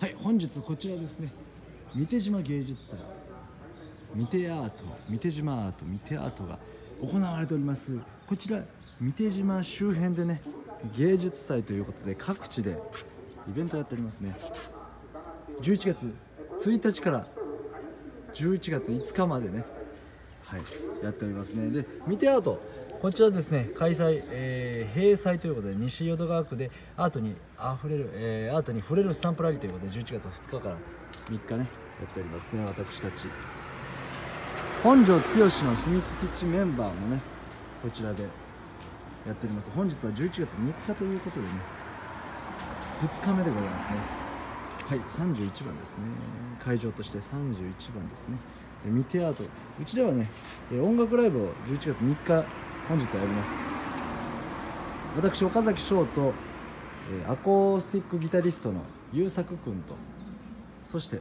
はい本日こちらですね三手島芸術祭三手アート三手島アート三手アートが行われております。こちら三手島周辺でね芸術祭ということで各地でイベントやっておりますね。11月1日から11月5日までねはいやっておりますね。で三手アートこちらですね開催、えー、閉祭ということで西淀川区でアートにあふれる、えー、アートに触れるスタンプラリーということで11月2日から3日ねやっておりますね私たち。本庄剛の秘密基地メンバーもねこちらでやっております。本日は11月3日ということでね2日目でございますね。はい31番ですね。会場として31番ですね。ミテアート。うちではね音楽ライブを11月3日本日はやります。私岡崎翔とえアコースティックギタリストの優作君とそして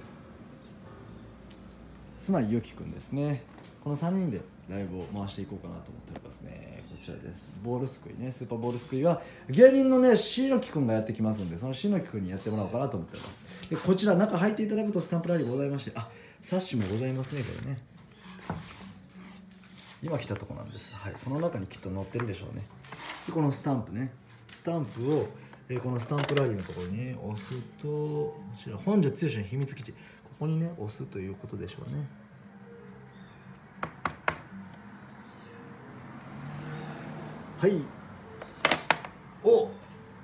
須内由紀君ですね。この3人でライブを回していこうかなと思っておりますね。こちらです。ボールすくいね。スーパーボールすくいは芸人のね椎木君がやってきますんでその椎木君にやってもらおうかなと思っております。でこちら中入っていただくとスタンプラリーございましてあサッシもございますねこれね。今来たとこなんです、はい、この中にきっと載ってるでしょうね。でこのスタンプね。スタンプを、えー、このスタンプラリーのところにね押すとこちら本庄剛の秘密基地。ここにね押すということでしょうね。はい。お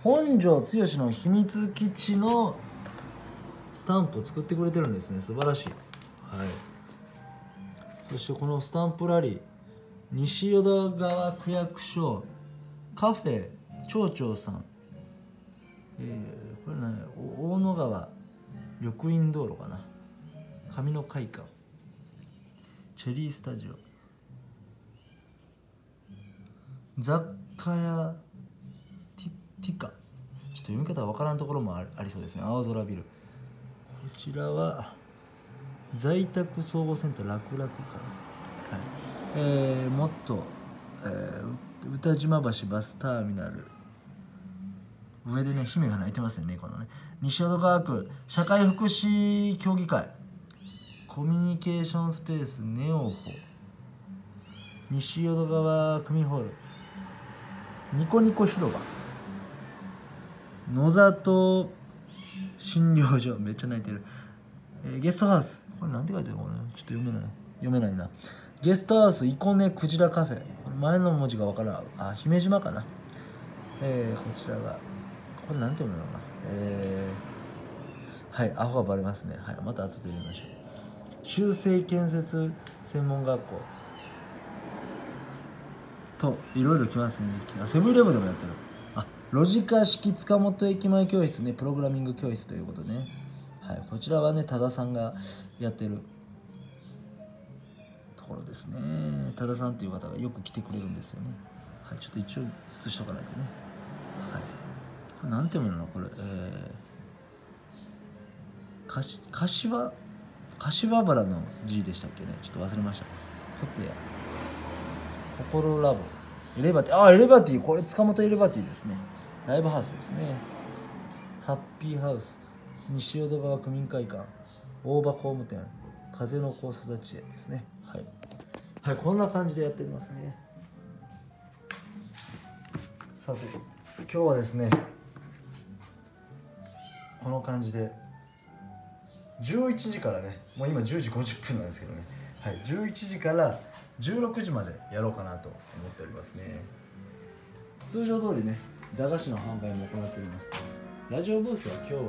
本庄剛の秘密基地のスタンプを作ってくれてるんですね。素晴らしい。はい。そしてこのスタンプラリー西淀川区役所カフェ町長さん。えー、これ何大野川緑蔭道路かな。上野会館チェリースタジオ。雑貨屋ティティカ。ちょっと読み方わからんところもありそうですね。青空ビル。こちらは在宅総合センター楽々かな、はい。えー、もっと、えー、歌島橋バスターミナル。上でね姫が泣いてますよねこのね。西淀川区社会福祉協議会。コミュニケーションスペースネオホ。西淀川組ホール。ニコニコ広場。野里診療所。めっちゃ泣いてる、えー、ゲストハウス。これなんて書いてるのこれちょっと読めない。読めないな。ゲストハウスイコネクジラカフェ。前の文字がわからん。あ姫島かな。えー、こちらが。これなんて読むのかな。えー、はいアホがバレますね。はいまた後で読みましょう。修正建設専門学校。といろいろ来ますね。あセブンイレブンでもやってる。あロジカ式塚本駅前教室ね。プログラミング教室ということね。はいこちらはね多田さんがやってる。ころですね。多田さんっていう方がよく来てくれるんですよね。はいちょっと一応写しとかないとね。はい。これなんて読むの？これえー、かし柏柏原の字でしたっけね？ちょっと忘れました。コテヤ心ラボ。エレバティ。あエレバティ。これ塚本エレバティですね。ライブハウスですね。ハッピーハウス。西淀川区民会館。大場工務店。風の子育ち園ですね。はい、はい、こんな感じでやってますね。さて今日はですねこの感じで11時からねもう今10時50分なんですけどね。はい11時から16時までやろうかなと思っておりますね。通常通りね駄菓子の販売も行っております。ラジオブースは今日は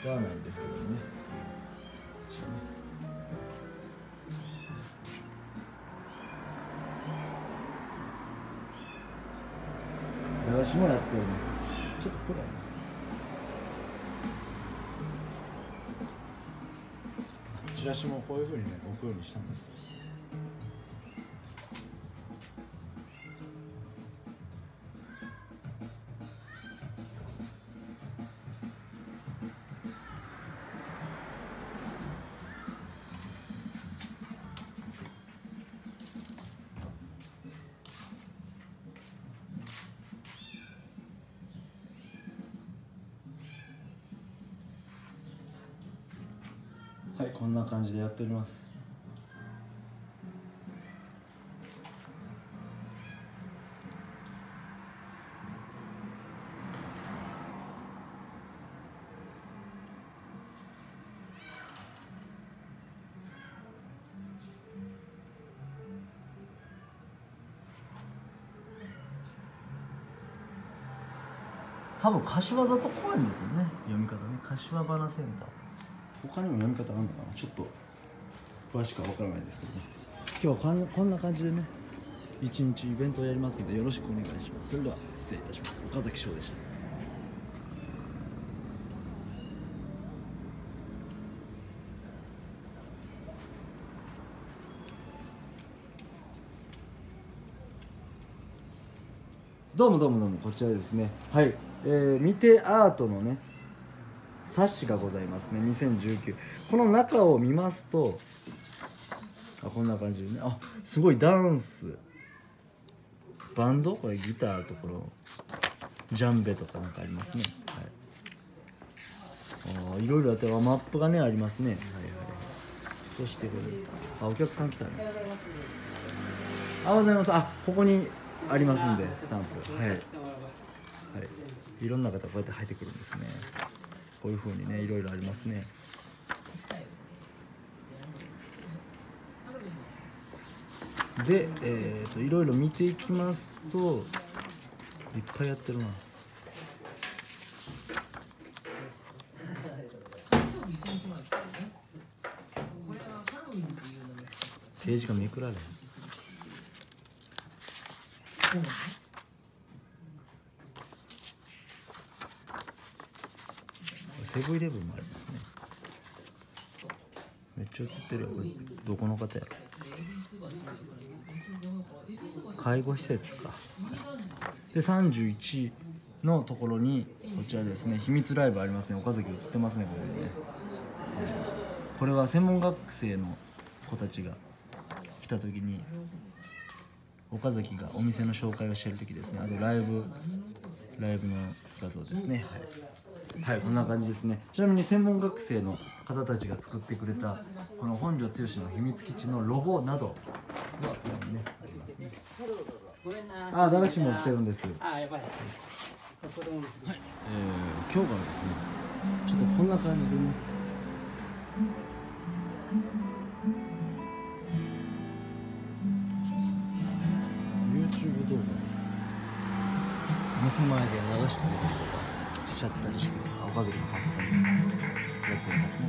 使わないんですけどもね。こちらね。私もやっております。ちょっと暗いな。チラシもこういうふうにね置くようにしたんですはいこんな感じでやっております。多分柏里公園ですよね。読み方ね。柏花センター。他にも読み方あるのかな？ちょっと詳しくは分からないですけどね。今日はこんなこんな感じでね一日イベントをやりますのでよろしくお願いします。それでは失礼いたします。岡崎翔でした。どうもどうもどうもこちらですね。はい、えー、見てアートのね冊子がございますね。2019この中を見ますとあこんな感じでね。あすごいダンス。バンド？これギターところ。ジャンベとかなんかありますね。はい。あいろいろあってマップがねありますね。はいはいそしてこれ。あお客さん来たね。あおはようございます。あここにありますんでスタンプ。はい、はい、いろんな方こうやって入ってくるんですね。こういう風にねいろいろありますね。で、えー、といろいろ見ていきますといっぱいやってるな。ページがめくられへんセブイレブンもありますね。めっちゃ映ってるよこれ。どこの方や介護施設か。で31のところにこちらですね。秘密ライブありますね。岡崎映ってますねここにね。これは専門学生の子たちが来た時に岡崎がお店の紹介をしてる時ですね。あとライブライブの画像ですね。はい、はい、こんな感じですねちなみに専門学生の方たちが作ってくれたこの本庄剛の秘密基地のロゴなどがここにねありますねあ駄菓子も売ってるんですあ、やばい。子供ですね。えー、今日からですねちょっとこんな感じでね YouTube 動画店前で流したりとかしちゃったりして岡崎のパソコンでやっておりますね。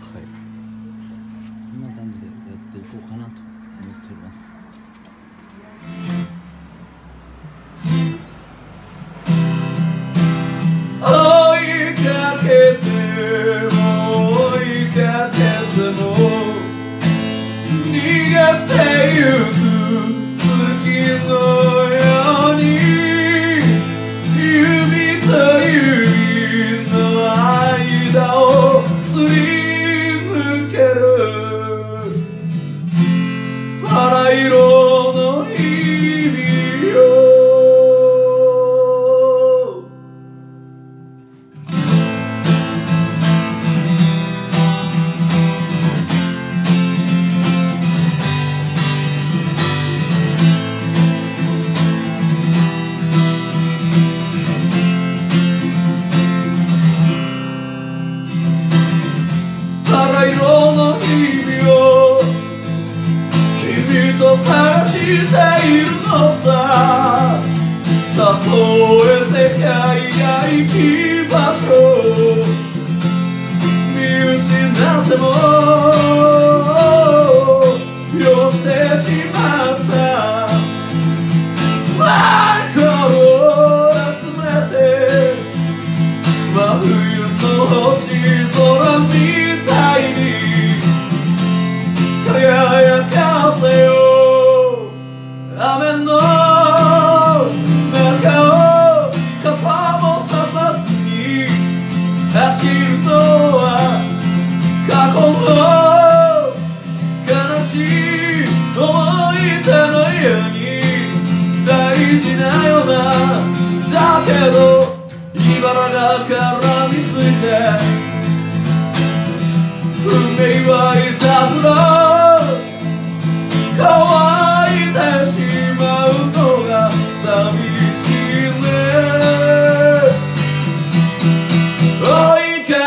はい。こんな感じでやっていこうかなと思っております。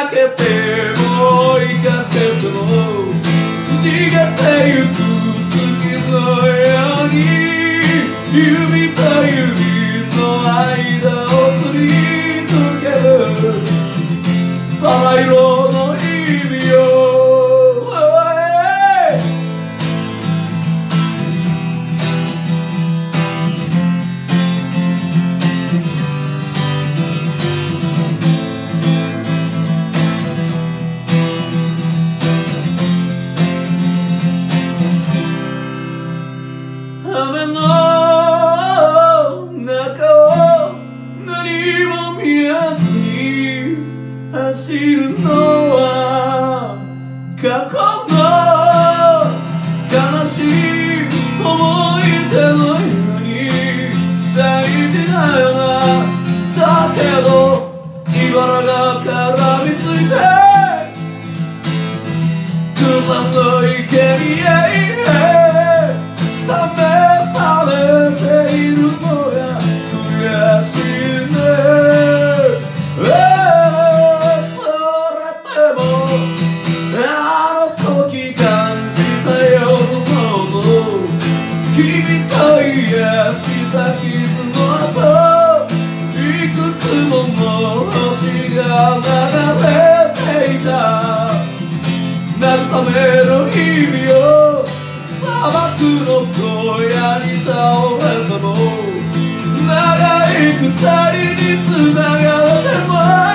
que te voy, que te doy, y que que te. Kara Kara oh, 二人に繋がっても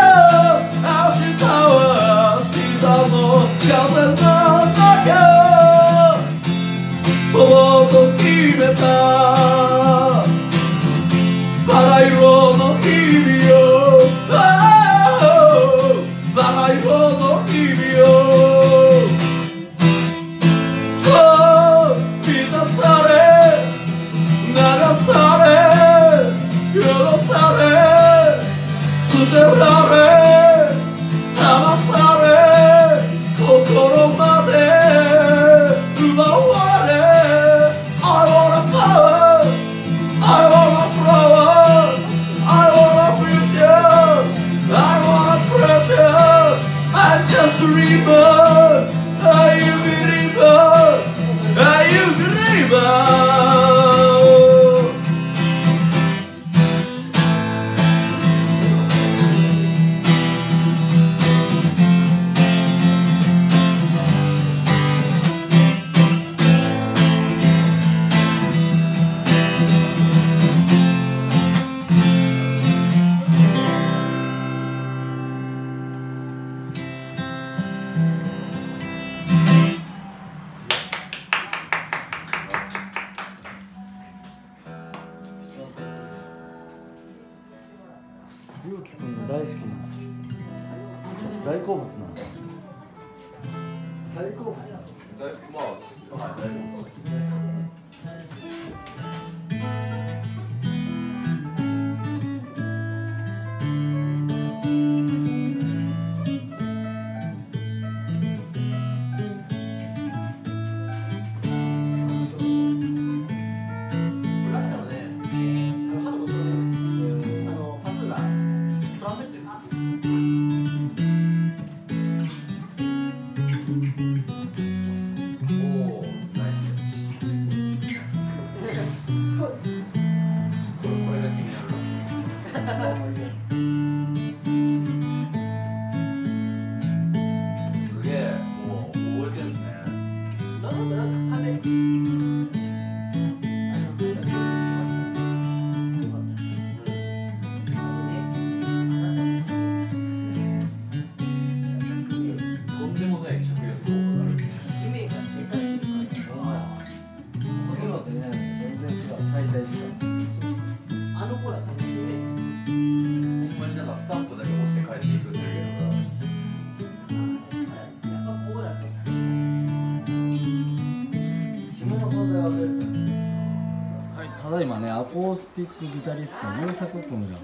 ティックギタリスト優作君が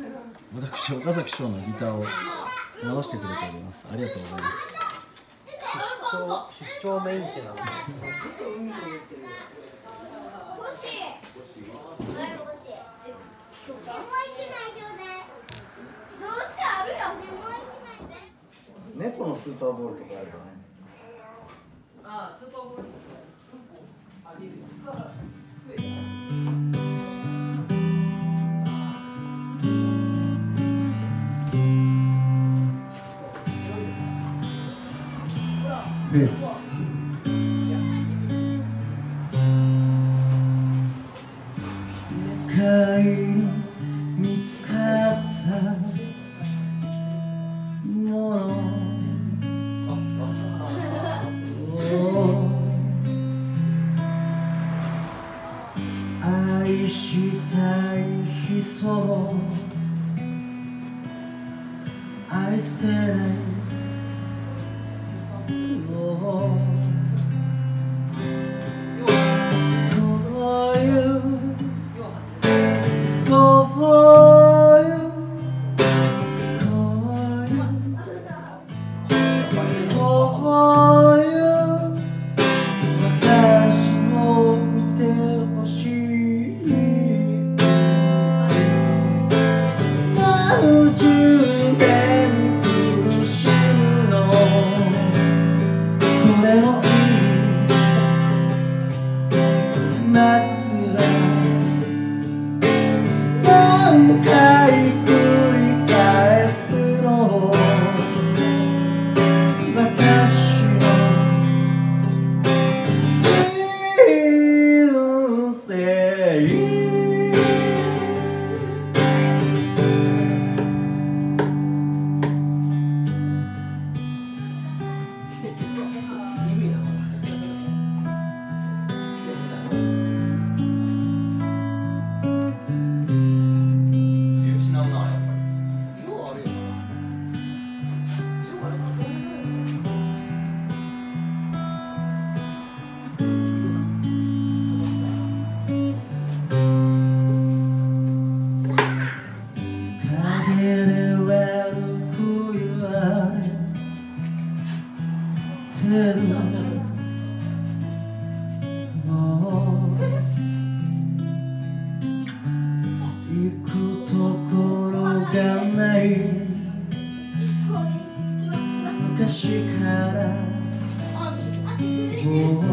私岡崎翔のギターを直してくれております。ありがとうございます。出張出張メインテナンス猫のスーパーボールとかあるよねああスーパーボールあげるです。世界に見つかったもの。を愛したい人を愛せない。昔から。もうこう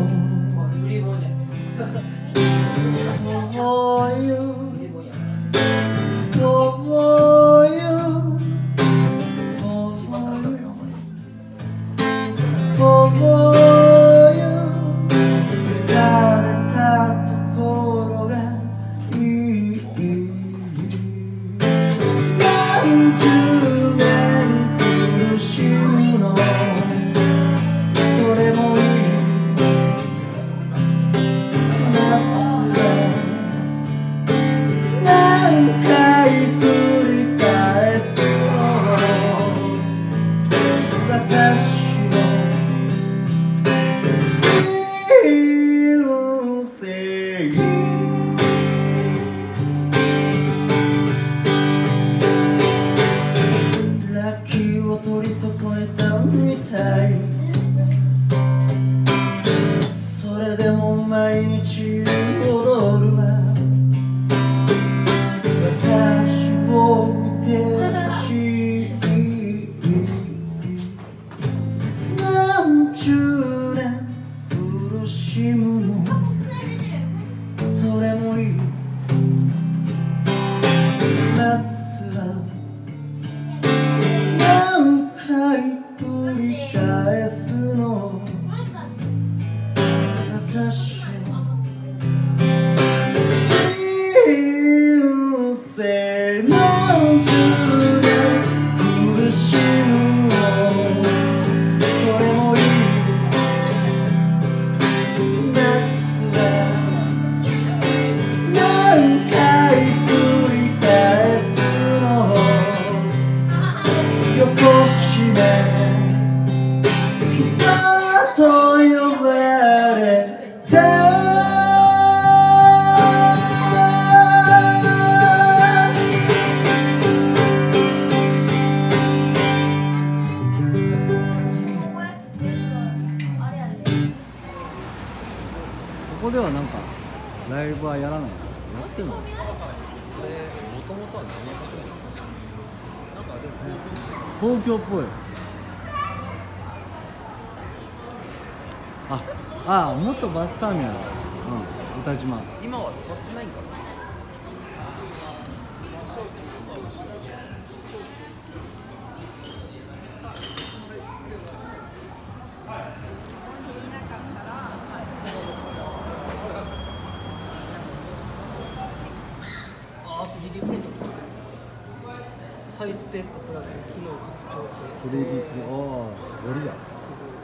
ハイスペックプラス機能拡張性。3D プリンああゴリラすごい。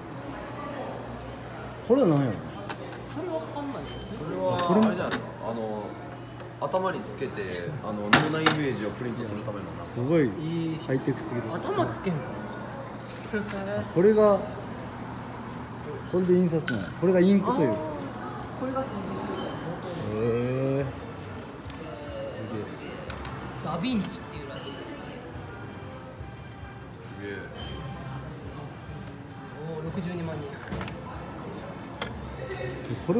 これは何やろ？それわかんないですよ。それはあれじゃないあの頭につけてあの脳内イメージをプリントするためのすごいいい。ハイテクすぎる。頭つけんすかこれがこれで印刷なの？これがインクという。これが 3D プリンターへえダヴィンチっ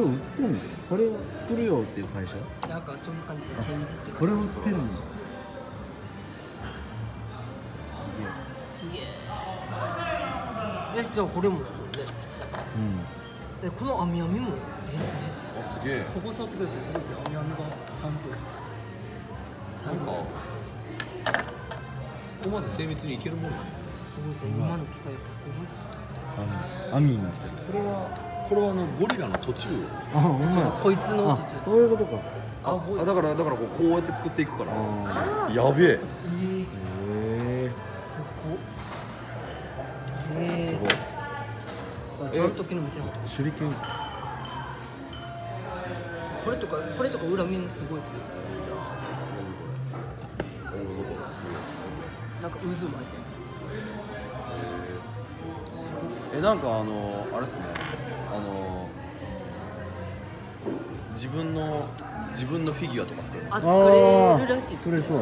を売ってんの？これを作るよっていう会社？なんかそんな感じですよ。展示ってこれを売ってるの？すげえ。えじゃあこれもですよね。うん。でこの網網もですね。あすげえ。ここ触ってください。すごいですよ。網網がちゃんと。なんかここまで精密にいけるもんなんや。すごいですよ今の機械やっぱすごいですよ。あの網になってる。これはこれはあのゴリラの途中。あほん。まやこいつのあ途中です。そういうことか。ああだからだからこうこうやって作っていくから。あやべえ。ええすごっえー、あちゃんと機能見てなかった。手裏剣。これとかこれとか裏面すごいですよ。なんか渦巻いてるんですよ。えなんかあのあれですねあの自分の自分のフィギュアとか作るんですああ作れるらしいですそれそう。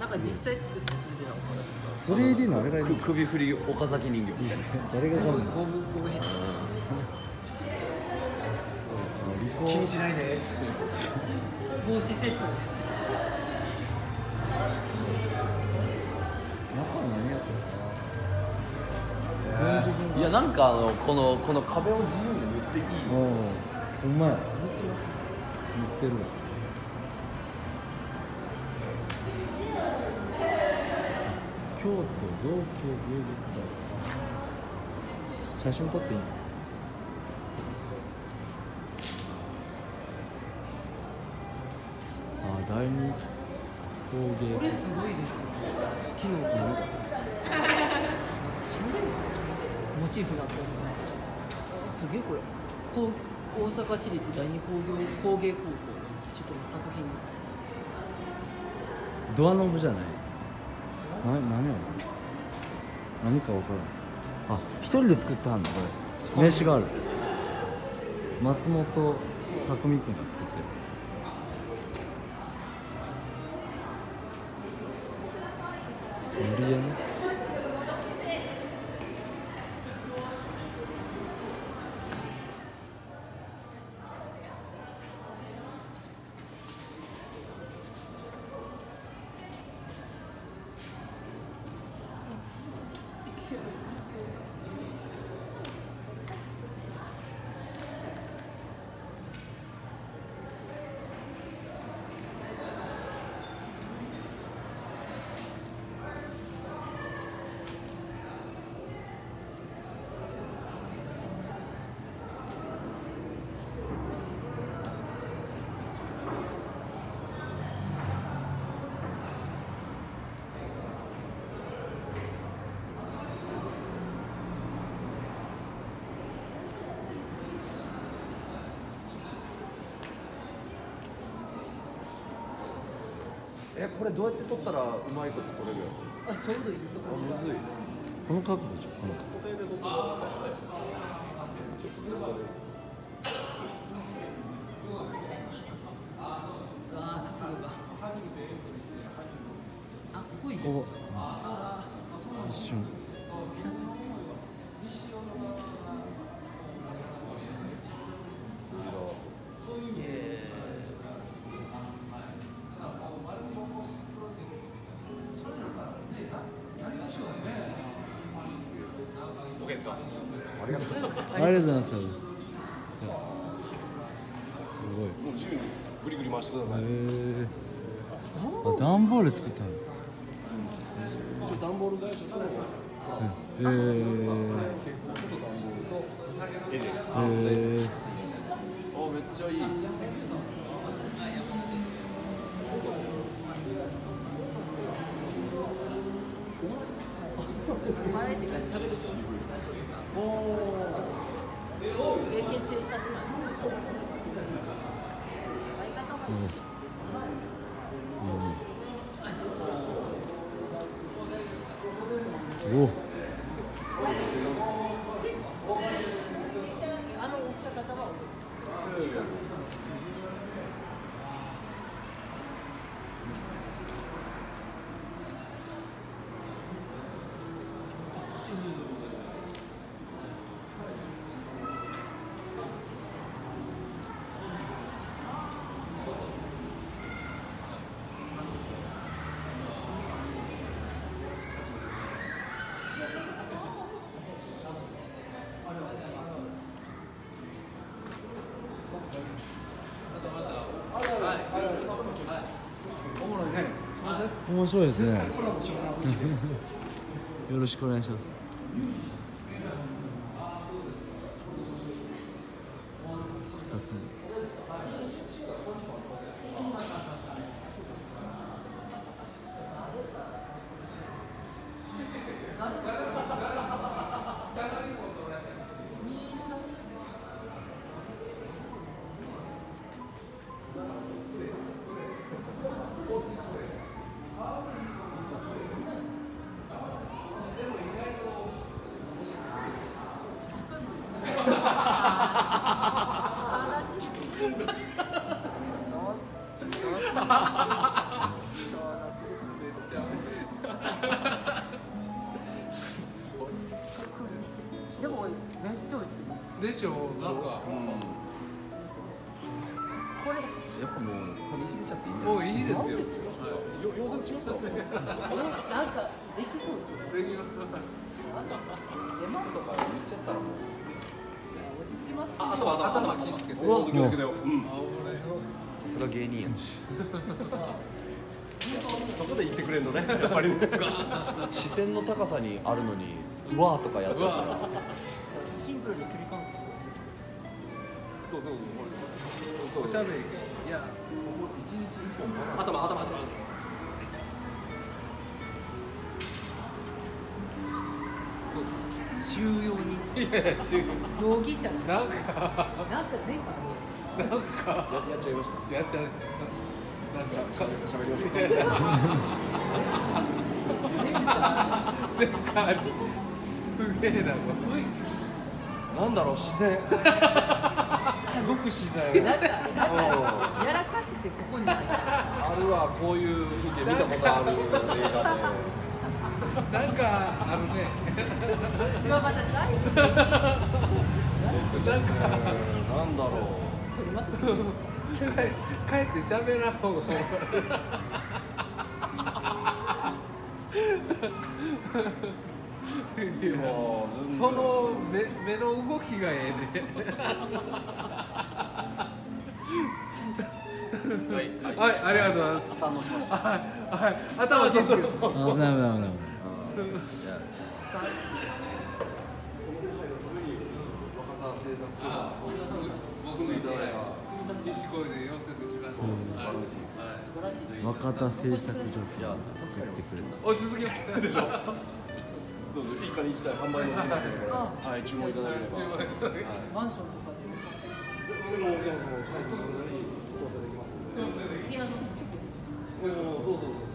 なんか実際作ってそれでなんか。やって 3D のあれがいい。く首振り岡崎人形。みたいな誰が買うの？気にしないで。帽子セットですね。中は何やってるいやなんかあのこのこの壁を自由に塗っていい。おおほんまや。塗ってる。わ京都造形芸術大写真撮っていい？あ第二工芸。これすごいですよ機能が死んでるんですかモチーフになってますねあすげえこれ。こう大阪市立第二工業工芸高校のちょっと作品。ドアノブじゃない？な何やろ何か分からん。あ一人で作ったはんだこれ。名刺がある。松本匠君が作ってる。塗り絵ねえこれどうやって撮ったらうまいこと撮れるやあちょうどいいところむずい。この角度じゃんこの角度です。かありがとうございます。すごいもう自由にグリグリ回してくださいへえボール作ったの一応段ボール会社えちょっと段ボー Gracias. 面白いですね。よろしくお願いしますそこで言ってくれるのね やっぱりね。視線の高さにあるのにうわーとかやってうるから。わシンプルに距離感どうどうおしゃべり。いや一日一本頭頭頭そう収容にそういやいやしゅ容。疑者なんかなんか前回ありますよ。なんか。ややっちゃいました。やっちゃうなんかかしゃべりましょう前回すげえななんだろう。自然すごく自然なんかやらかしてここにあるわこういう風景見たことある映画でなんかあるね今まだないなんだろう撮ります帰帰って喋らん。方がもうその目目の動きがええねはいはいありがとうございます。賛同しましたはいはい頭気をつけてあ危ない危ない危ないあ僕もいただいた西高で溶接しました。はい、素晴らしい。若田製作所さんが作ってくれた。お続きまでしょ。どうぞ一家に一台販売のすから、はい注文いただければ。マンションとかで。そお客様のサイズのな調整できますので。調整できます。うん、そうそうそう。